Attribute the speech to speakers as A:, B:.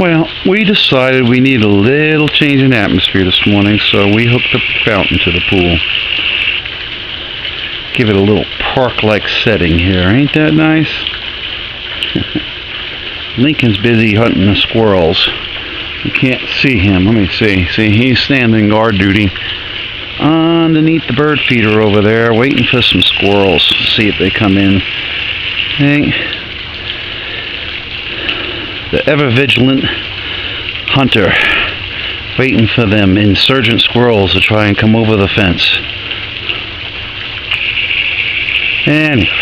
A: Well, we decided we need a little change in atmosphere this morning, so we hooked the fountain to the pool. Give it a little park-like setting here. Ain't that nice? Lincoln's busy hunting the squirrels. You can't see him. Let me see. See, he's standing guard duty underneath the bird feeder over there, waiting for some squirrels. See if they come in. Hey, the ever vigilant hunter, waiting for them insurgent squirrels to try and come over the fence. Anyway,